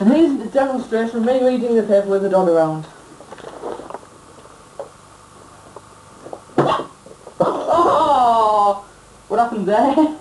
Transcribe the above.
And here's the demonstration of me reading the paper with the dog around. Oh! Ah, what happened there?